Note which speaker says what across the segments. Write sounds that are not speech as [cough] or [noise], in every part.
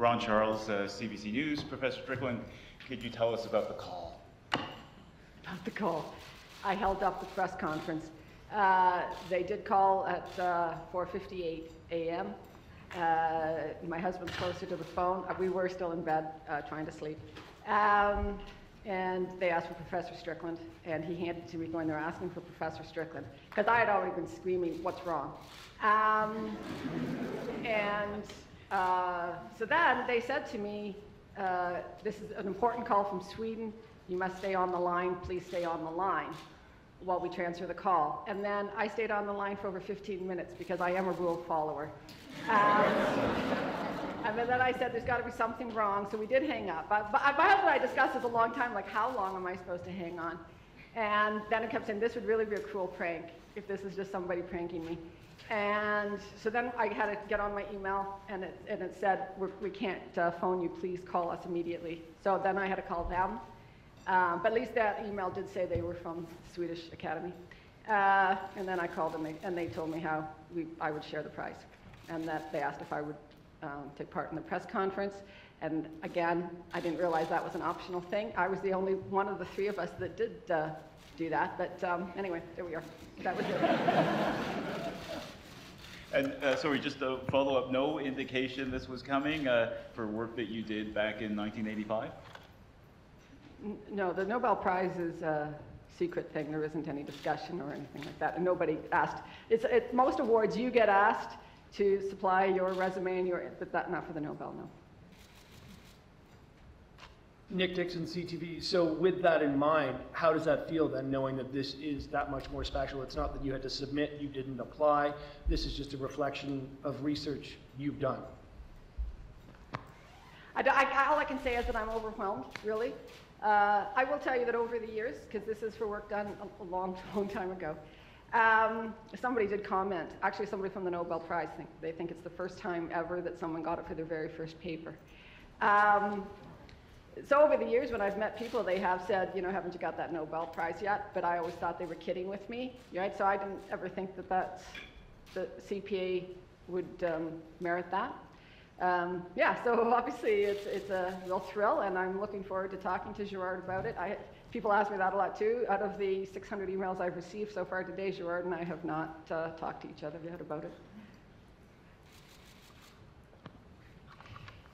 Speaker 1: Ron Charles, uh, CBC News. Professor Strickland, could you tell us about the call?
Speaker 2: About the call. I held up the press conference. Uh, they did call at uh, 4.58 a.m. Uh, my husband's closer to the phone. Uh, we were still in bed trying to sleep. Um, and they asked for Professor Strickland, and he handed to me going, they're asking for Professor Strickland. Because I had already been screaming, what's wrong? Um, and uh, so then they said to me, uh, this is an important call from Sweden. You must stay on the line. Please stay on the line while we transfer the call. And then I stayed on the line for over 15 minutes because I am a rule follower. Um, [laughs] and then I said, there's got to be something wrong, so we did hang up. But, but my husband and I discussed this a long time, like how long am I supposed to hang on? And then it kept saying, this would really be a cruel prank if this is just somebody pranking me. And so then I had to get on my email, and it, and it said, we can not uh, phone you, please call us immediately. So then I had to call them. Um, but at least that email did say they were from Swedish Academy. Uh, and then I called them, and they told me how we, I would share the prize, and that they asked if I would um, take part in the press conference. And again, I didn't realize that was an optional thing. I was the only one of the three of us that did uh, do that. But um, anyway, there we are. That was it. [laughs]
Speaker 1: And uh, sorry, just a follow up no indication this was coming uh, for work that you did back in 1985?
Speaker 2: No, the Nobel Prize is a secret thing. There isn't any discussion or anything like that. And nobody asked. It's, it, most awards you get asked to supply your resume and your, but that, not for the Nobel, no.
Speaker 3: Nick Dixon, CTV. So with that in mind, how does that feel then, knowing that this is that much more special? It's not that you had to submit, you didn't apply. This is just a reflection of research you've done.
Speaker 2: I, I, all I can say is that I'm overwhelmed, really. Uh, I will tell you that over the years, because this is for work done a, a long, [laughs] long time ago, um, somebody did comment, actually somebody from the Nobel Prize, think, they think it's the first time ever that someone got it for their very first paper. Um, so over the years when I've met people, they have said, you know, haven't you got that Nobel Prize yet? But I always thought they were kidding with me, right? So I didn't ever think that that's, the CPA would um, merit that. Um, yeah, so [laughs] obviously it's, it's a real thrill, and I'm looking forward to talking to Gerard about it. I, people ask me that a lot too. Out of the 600 emails I've received so far today, Gerard and I have not uh, talked to each other yet about it.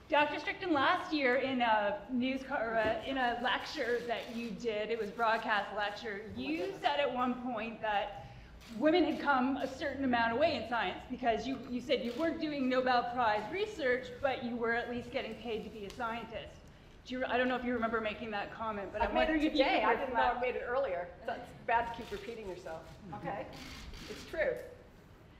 Speaker 4: Dr. Strickland, last year in a news uh, in a lecture that you did, it was broadcast lecture, you said at one point that women had come a certain amount of way in science because you, you said you weren't doing Nobel Prize research, but you were at least getting paid to be a scientist. Do you, I don't know if you remember making that comment, but
Speaker 2: I,
Speaker 4: I
Speaker 2: made it today. I didn't know
Speaker 4: I
Speaker 2: made it earlier. It's bad to keep repeating yourself. Okay, it's true.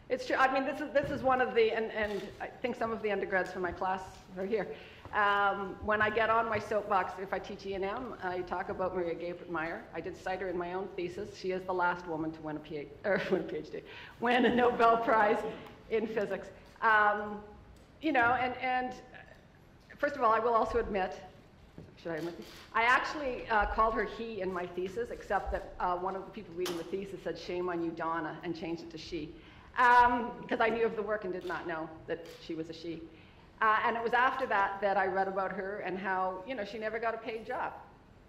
Speaker 2: It's true. I mean, this is, this is one of the, and, and I think some of the undergrads from my class are here. Um, when I get on my soapbox, if I teach E&M, I talk about Maria Goeppert-Mayer. I did cite her in my own thesis. She is the last woman to win a, PhD, [laughs] or win a, PhD, win a Nobel Prize in physics. Um, you know, and, and first of all, I will also admit, should I admit? I actually uh, called her he in my thesis, except that uh, one of the people reading the thesis said, shame on you, Donna, and changed it to she because um, I knew of the work and did not know that she was a she. Uh, and it was after that that I read about her and how, you know, she never got a paid job.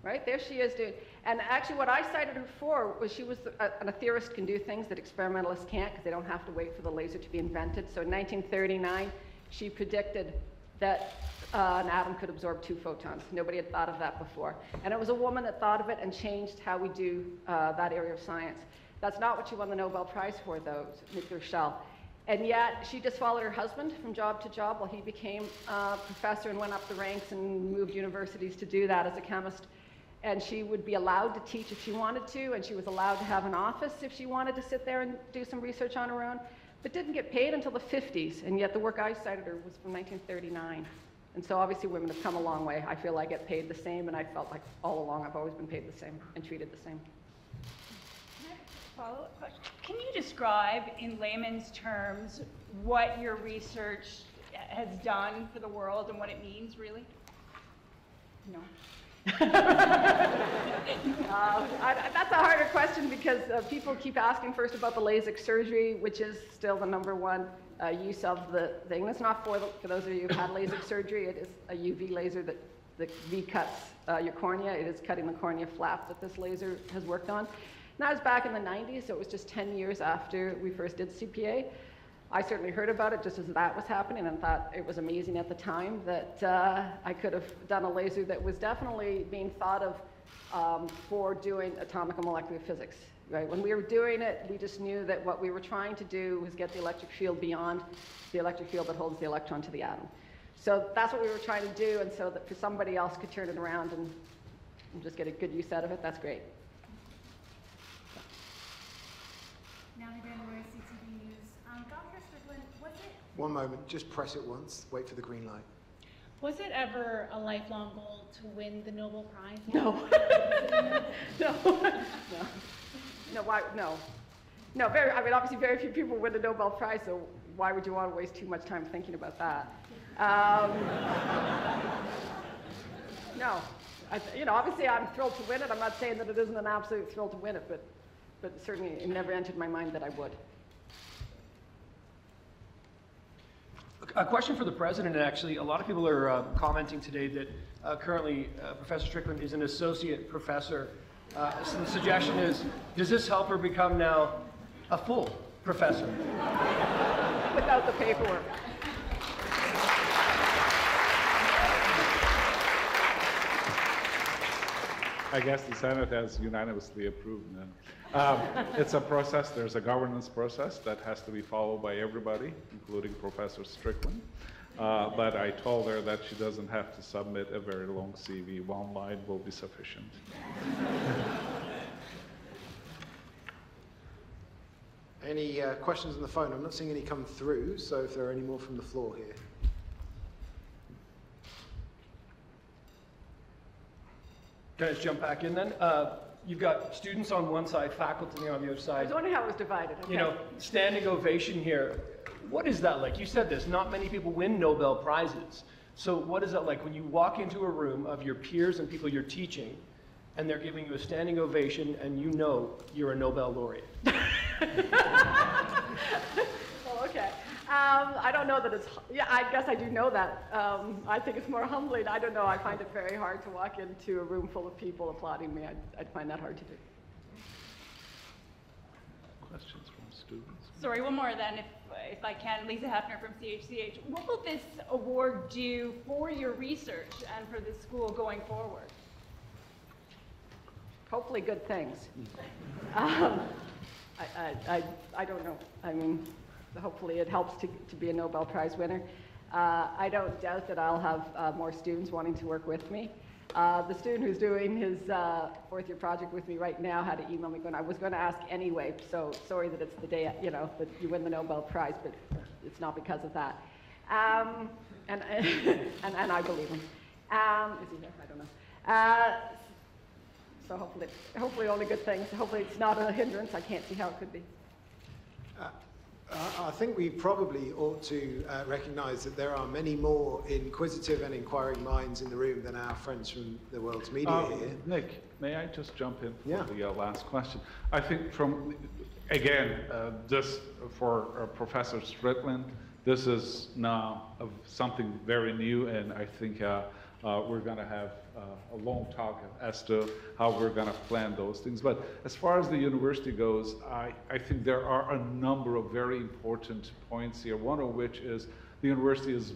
Speaker 2: Right? There she is doing. And actually, what I cited her for was she was a, a theorist can do things that experimentalists can't because they don't have to wait for the laser to be invented. So in 1939, she predicted that uh, an atom could absorb two photons. Nobody had thought of that before. And it was a woman that thought of it and changed how we do uh, that area of science. That's not what she won the Nobel Prize for, though, nuclear shell. And yet, she just followed her husband from job to job while he became a professor and went up the ranks and moved universities to do that as a chemist. And she would be allowed to teach if she wanted to, and she was allowed to have an office if she wanted to sit there and do some research on her own, but didn't get paid until the 50s. And yet, the work I cited her was from 1939. And so, obviously, women have come a long way. I feel I get paid the same, and I felt like all along I've always been paid the same and treated the same
Speaker 4: follow-up question. Can you describe in layman's terms what your research has done for the world and what it means, really? No. [laughs] uh,
Speaker 2: I, that's a harder question because uh, people keep asking first about the LASIK surgery, which is still the number one uh, use of the thing. It's not for, the- for those of you who've had LASIK [laughs] surgery. It is a UV laser that, that V-cuts uh, your cornea. It is cutting the cornea flap that this laser has worked on. That was back in the 90s, so it was just 10 years after we first did CPA. I certainly heard about it just as that was happening and thought it was amazing at the time that uh, I could have done a laser that was definitely being thought of um, for doing atomic and molecular physics. Right? When we were doing it, we just knew that what we were trying to do was get the electric field beyond the electric field that holds the electron to the atom. So that's what we were trying to do, and so that for somebody else could turn it around and just get a good use out of it, that's great.
Speaker 5: Natalie Van Roy, CTV News. Um, Dr. Strickland, was it,
Speaker 6: One moment, just press it once, wait for the green light.
Speaker 5: was it ever a lifelong goal to win the Nobel Prize?
Speaker 2: No. [laughs] No, no. [laughs] No, why, no. No, very, I mean, obviously, very few people win the Nobel Prize, so why would you want to waste too much time thinking about that? Um, [laughs] No, I, you know, obviously, I'm thrilled to win it. I'm not saying that it isn't an absolute thrill to win it, but, but certainly, it never entered my mind that I would.
Speaker 3: A question for the president, actually. A lot of people are uh, commenting today that uh, currently uh, Professor Strickland is an associate professor. Uh, so the suggestion is, does this help her become now a full professor?
Speaker 2: Without the paperwork.
Speaker 7: I guess the Senate has unanimously approved then. Um, It's a process, there's a governance process that has to be followed by everybody, including Professor Strickland. Uh, But I told her that she doesn't have to submit a very long CV, one line will be sufficient.
Speaker 6: Any uh, questions on the phone? I'm not seeing any come through, so if there are any more from the floor here.
Speaker 3: Can I just jump back in then? Uh, You've got students on one side, faculty on the other side.
Speaker 2: I was wondering how it was divided.
Speaker 3: You know, standing ovation here. What is that like? You said this, not many people win Nobel Prizes. So what is that like when you walk into a room of your peers and people you're teaching, and they're giving you a standing ovation, and you know you're a Nobel laureate? [laughs]
Speaker 2: Okay. Um, I don't know that it's, yeah, I guess I do know that. Um, I think it's more humbling. I don't know. I find it very hard to walk into a room full of people applauding me. I'd, I'd find that hard to do.
Speaker 7: Questions from students?
Speaker 4: Sorry, one more then, if, if I can. Lisa Hefner from CHCH. What will this award do for your research and for the school going forward?
Speaker 2: Hopefully, good things. Um, I, I, I, I don't know. I mean, hopefully it helps to, to be a Nobel Prize winner. Uh, I don't doubt that I'll have uh, more students wanting to work with me. Uh, the student who's doing his uh, fourth year project with me right now had to email me going, I was going to ask anyway, so sorry that it's the day, you know, that you win the Nobel Prize, but it's not because of that. Um, and, [laughs] and, and I believe him. Um, is he here? I don't know. Uh, so hopefully, hopefully only good things. Hopefully it's not a hindrance. I can't see how it could be.
Speaker 6: I think we probably ought to uh, recognise that there are many more inquisitive and inquiring minds in the room than our friends from the world's media
Speaker 7: Um,
Speaker 6: here.
Speaker 7: Nick, may I just jump in
Speaker 6: Yeah.
Speaker 7: for the uh, last question? I think from, again, uh, this, for uh, Professor Strickland, this is now of something very new, and I think uh, uh, we're going to have Uh, a long talk as to how we're going to plan those things. But as far as the university goes, I, I think there are a number of very important points here, one of which is the university is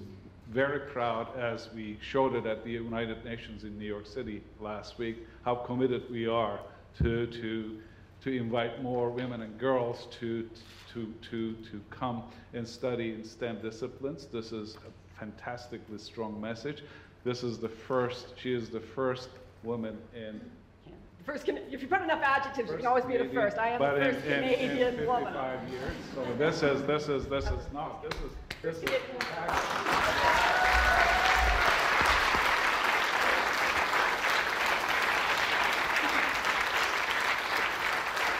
Speaker 7: very proud, as we showed it at the United Nations in New York City last week, how committed we are to, to, to invite more women and girls to, to, to, to come and study in STEM disciplines. This is a fantastically strong message. This is the first, she is the first woman in.
Speaker 2: The First, Can- if you put enough adjectives, you can always be the
Speaker 7: Canadian-
Speaker 2: first. I am the
Speaker 7: but in-
Speaker 2: first
Speaker 7: in- in
Speaker 2: Canadian woman.
Speaker 7: 55 years, so this is, this is, this is not, this is, this is.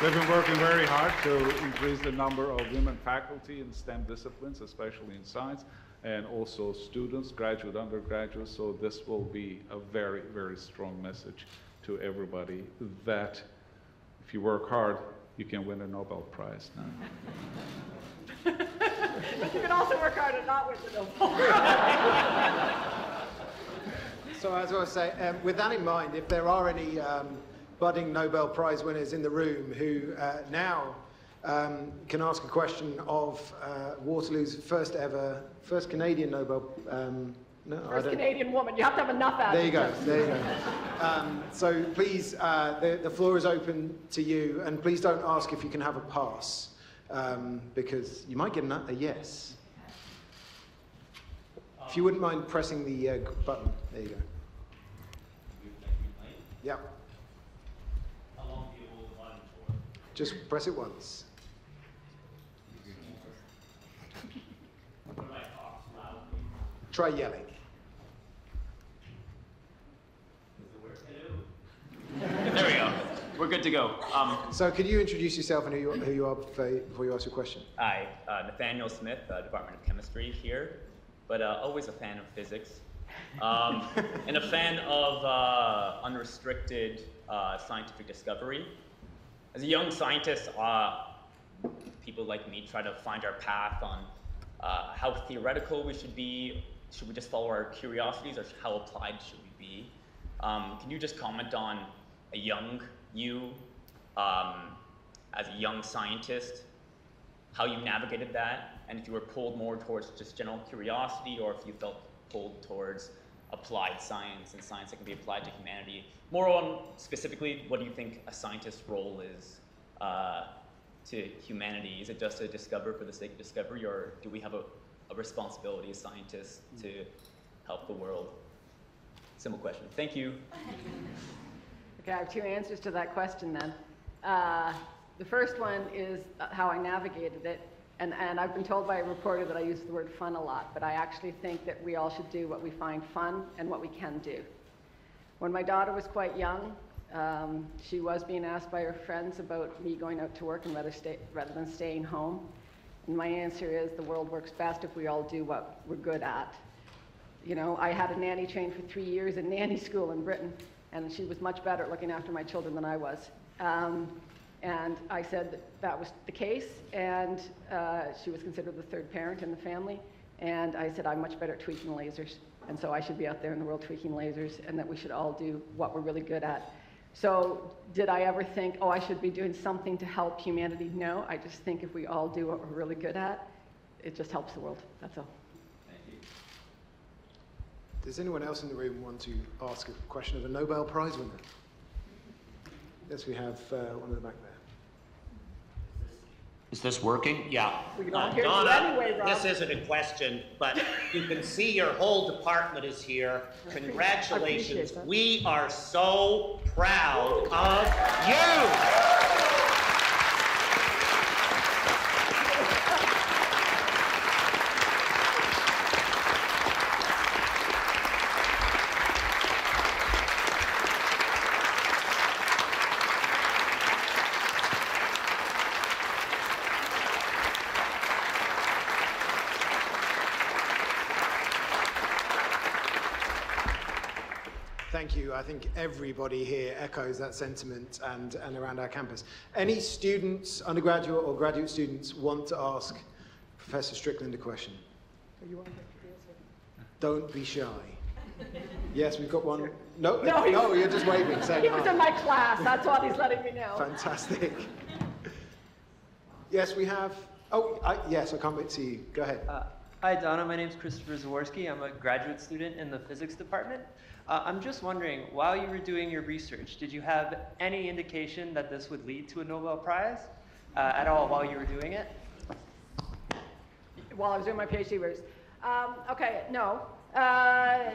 Speaker 7: They've been working very hard to increase the number of women faculty in STEM disciplines, especially in science, and also students, graduate, undergraduates. So this will be a very, very strong message to everybody that if you work hard, you can win a Nobel Prize now. [laughs]
Speaker 2: But you can also work hard at not winning the Nobel Prize.
Speaker 6: So as I was saying, um, with that in mind, if there are any um, budding Nobel Prize winners in the room who uh, now um, can ask a question of uh, Waterloo's first ever, first Canadian Nobel. Um, no, I
Speaker 2: First
Speaker 6: don't.
Speaker 2: Canadian woman, you have to have enough
Speaker 6: There you go. There you go. Um, so please, uh, the, the floor is open to you, and please don't ask if you can have a pass, um, because you might get an, a yes. If you wouldn't mind pressing the uh, button, there you go. Yeah.
Speaker 8: How long do you hold the button for?
Speaker 6: Just press it once.
Speaker 8: What do I talk loud, please?
Speaker 6: Try yelling.
Speaker 8: Does it work? Hello?
Speaker 1: There we go. We're good to go. Um,
Speaker 6: So could you introduce yourself and who you, who you are before before you ask your question?
Speaker 9: Hi, uh, Nathaniel Smith, uh, Department of Chemistry here, but uh, always a fan of physics. Um, [laughs] and a fan of uh, unrestricted uh, scientific discovery. As a young scientist, uh, people like me try to find our path on uh, how theoretical we should be. Should we just follow our curiosities, or how applied should we be? Um, can you just comment on a young you um, as a young scientist, how you navigated that, and if you were pulled more towards just general curiosity, or if you felt pulled towards applied science and science that can be applied to humanity. More on specifically, what do you think a scientist's role is uh, to humanity? Is it just to discover for the sake of discovery, or do we have a, a responsibility as scientists to help the world? Simple question. Thank you. [laughs]
Speaker 2: Okay, I have two answers to that question then. Uh, the first one is uh, how I navigated it. And, and I've been told by a reporter that I use the word fun a lot, but I actually think that we all should do what we find fun and what we can do. When my daughter was quite young, um, she was being asked by her friends about me going out to work and rather, stay, rather than staying home. And my answer is the world works best if we all do what we're good at. You know, I had a nanny trained for three years in nanny school in Britain, and she was much better at looking after my children than I was. Um, and I said that, that was the case, and uh, she was considered the third parent in the family. And I said, I'm much better at tweaking lasers, and so I should be out there in the world tweaking lasers, and that we should all do what we're really good at. So, did I ever think, oh, I should be doing something to help humanity? No, I just think if we all do what we're really good at, it just helps the world. That's all. Thank you.
Speaker 6: Does anyone else in the room want to ask a question of a Nobel Prize winner? Yes, we have uh, one in the back there.
Speaker 10: Is this working? Yeah.
Speaker 2: We can all
Speaker 10: Uh,
Speaker 2: hear you
Speaker 10: Donna,
Speaker 2: anyway, Rob.
Speaker 10: This isn't a question, but you can see your whole department is here. Congratulations.
Speaker 2: that.
Speaker 10: We are so proud of you.
Speaker 6: Thank. I think everybody here echoes that sentiment and, and around our campus. Any students, undergraduate or graduate students, want to ask Professor Strickland a question? Don't be shy. [laughs] Yes, we've got one. No,
Speaker 2: No,
Speaker 6: no,
Speaker 2: he-
Speaker 6: you're just waving, saying
Speaker 2: He was
Speaker 6: hi.
Speaker 2: in my class, that's all he's letting me know.
Speaker 6: Fantastic. Yes, we have. Oh, I, yes, I can't wait to see you. Go ahead.
Speaker 11: Uh, Hi, Donna. My name is Christopher Zaworski. I'm a graduate student in the physics department. Uh, I'm just wondering, while you were doing your research, did you have any indication that this would lead to a Nobel Prize uh, at all while you were doing it?
Speaker 2: While I was doing my PhD years. Um, okay, no. Uh,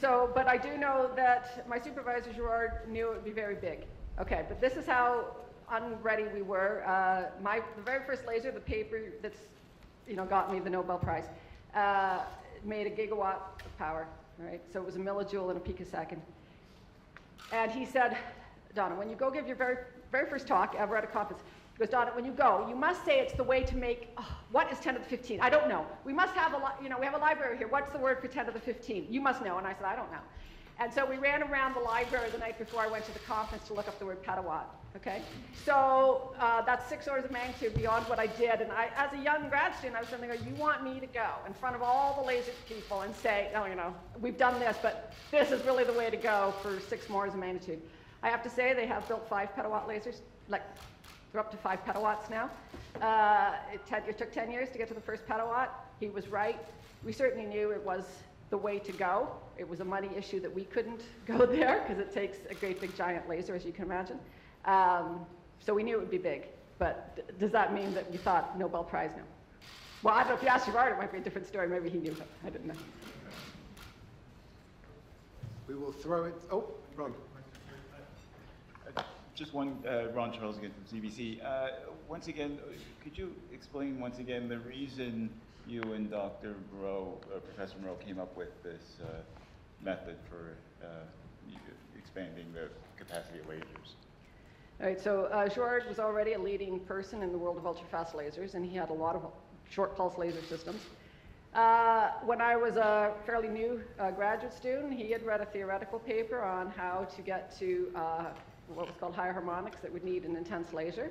Speaker 2: so, but I do know that my supervisor, Gerard, knew it would be very big. Okay, but this is how unready we were. Uh, my, the very first laser, the paper that's, you know, got me the Nobel Prize, uh, made a gigawatt of power, right? So it was a millijoule in a picosecond. And he said, Donna, when you go give your very, very first talk ever at a conference, he goes, Donna, when you go, you must say it's the way to make, oh, what is 10 to the 15? I don't know. We must have a, you know, we have a library here. What's the word for 10 to the 15? You must know. And I said, I don't know. And so we ran around the library the night before I went to the conference to look up the word petawatt. Okay, so uh, that's six orders of magnitude beyond what I did. And I, as a young grad student, I was thinking, you want me to go in front of all the laser people and say, oh, you know, we've done this, but this is really the way to go for six more orders of magnitude. I have to say they have built five petawatt lasers, like they're up to five petawatts now. Uh, it, it took 10 years to get to the first petawatt. He was right. We certainly knew it was the way to go. It was a money issue that we couldn't [laughs] go there because it takes a great big giant laser, as you can imagine. Um, so we knew it would be big. But d- does that mean that we thought Nobel Prize? No. Well, I don't know if you asked Gerard, it might be a different story. Maybe he knew, but I didn't know.
Speaker 6: We will throw it. Oh, Ron.
Speaker 1: Just one, uh, Ron Charles again from CBC. Uh, Once again, could you explain once again the reason you and Dr. Mourou, uh, Professor Mourou came up with this uh, method for uh, expanding the capacity of lasers?
Speaker 2: All right, so uh, was already a leading person in the world of ultra-fast lasers, and he had a lot of short pulse laser systems. Uh, when I was a fairly new uh, graduate student, he had read a theoretical paper on how to get to uh, what was called higher harmonics that would need an intense laser.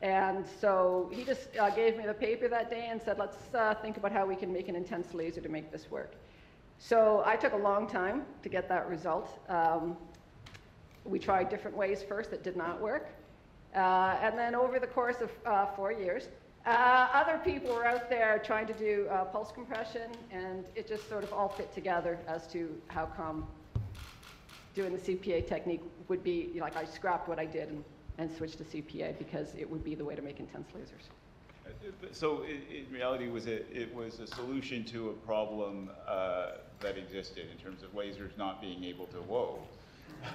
Speaker 2: And so he just uh, gave me the paper that day and said, let's uh, think about how we can make an intense laser to make this work. So I took a long time to get that result. Um, we tried different ways first that did not work. Uh, and then over the course of uh, four years, uh, other people were out there trying to do uh, pulse compression, and it just sort of all fit together as to how come doing the CPA technique would be, you know, like I scrapped what I did and, and switched to CPA because it would be the way to make intense lasers.
Speaker 1: So in reality, was it, it was a solution to a problem uh, that existed in terms of lasers not being able to, whoa.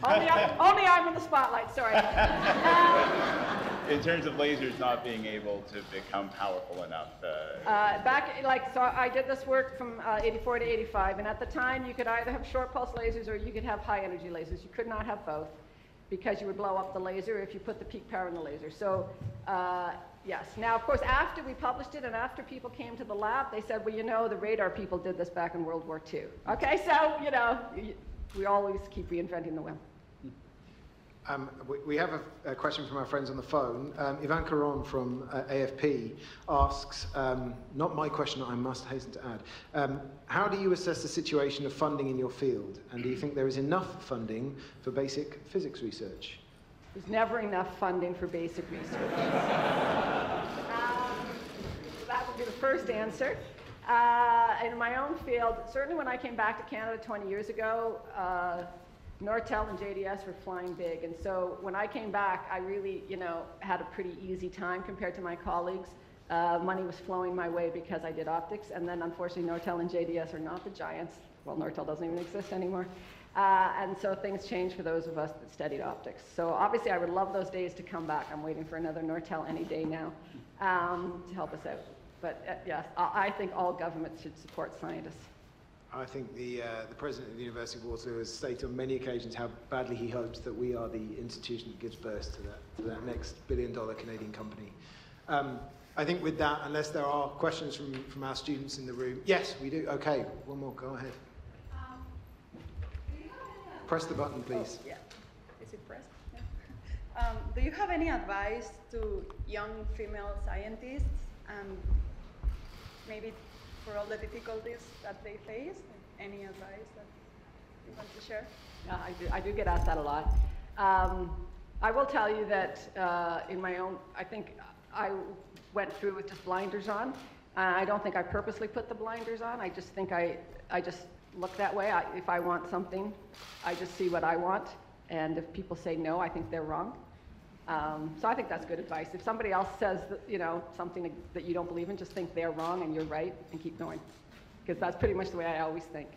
Speaker 2: only, I'm, only I'm in the spotlight, sorry. [laughs]
Speaker 1: In terms of lasers not being able to become powerful enough. uh,
Speaker 2: Uh, back, like, so I did this work from uh, 84 to 85, and at the time, you could either have short pulse lasers or you could have high energy lasers. You could not have both because you would blow up the laser if you put the peak power in the laser. So, uh, yes. Now, of course, after we published it and after people came to the lab, they said, well, you know, the radar people did this back in World War II. Okay, so, you know, we always keep reinventing the wheel.
Speaker 6: Um, we, we have a, a question from our friends on the phone. Um, Ivan Caron from uh, AFP asks, um, not my question, I must hasten to add, um, how do you assess the situation of funding in your field? And do you think there is enough funding for basic physics research?
Speaker 2: There's never enough funding for basic research. [laughs] Um, so that would be the first answer. Uh, in my own field, certainly when I came back to Canada 20 years ago, uh, Nortel and JDS were flying big. And so when I came back, I really, you know, had a pretty easy time compared to my colleagues. Uh, money was flowing my way because I did optics. And then unfortunately, Nortel and JDS are not the giants. Well, Nortel doesn't even exist anymore. Uh, and so things changed for those of us that studied optics. So obviously, I would love those days to come back. I'm waiting for another Nortel any day now um, to help us out. But uh, yes, I, I think all governments should support scientists.
Speaker 6: I think the, uh, the president of the University of Waterloo has stated on many occasions how badly he hopes that we are the institution that gives birth to that, to that next billion dollar Canadian company. Um, I think with that, unless there are questions from, from our students in the room. Yes, we do. Okay, one more. Go ahead. Press the button, please.
Speaker 12: Yeah. Is it pressed? Yeah. Um, do you have any advice to young female scientists and maybe for all the difficulties that they face? Any advice that you want to share?
Speaker 2: Yeah, I do, I do get asked that a lot. Um, I will tell you that uh, in my own, I think I went through with just blinders on. Uh, I don't think I purposely put the blinders on. I just think I, I just look that way. I, if I want something, I just see what I want. And if people say no, I think they're wrong. Um, so I think that's good advice. If somebody else says, that, you know, something that you don't believe in, just think they're wrong and you're right and keep going. Because that's pretty much the way I always think.